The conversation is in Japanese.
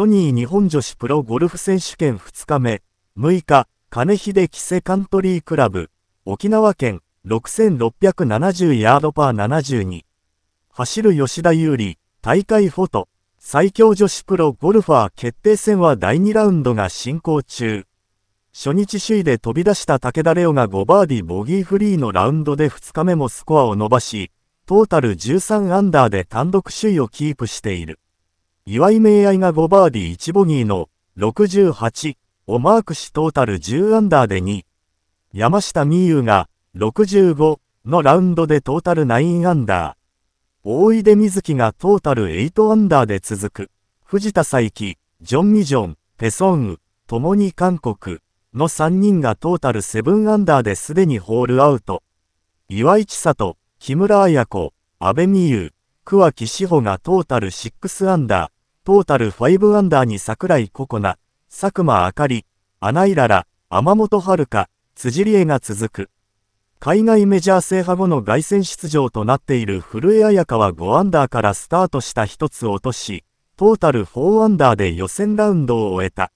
ソニー日本女子プロゴルフ選手権2日目、6日、かねひで喜瀬カントリークラブ、沖縄県、6670ヤードパー72。走る吉田優利、大会フォト、最強女子プロゴルファー決定戦は第2ラウンドが進行中。初日首位で飛び出した竹田麗央が5バーディボギーフリーのラウンドで2日目もスコアを伸ばし、トータル13アンダーで単独首位をキープしている。岩井明愛が5バーディー1ボギーの68をマークしトータル10アンダーで2。山下美優が65のラウンドでトータル9アンダー。大井出瑞希がトータル8アンダーで続く。藤田佐伯、ジョン・ミジョン、ペソンウ、ともに韓国の3人がトータル7アンダーですでにホールアウト。岩井千里、木村彩子、安部美優、桑木志保がトータル6アンダー。トータル5アンダーに桜井ココナ、佐久間あかり、穴井らら、天本遥、辻理恵が続く。海外メジャー制覇後の凱旋出場となっている古江彩香は5アンダーからスタートした一つ落とし、トータル4アンダーで予選ラウンドを終えた。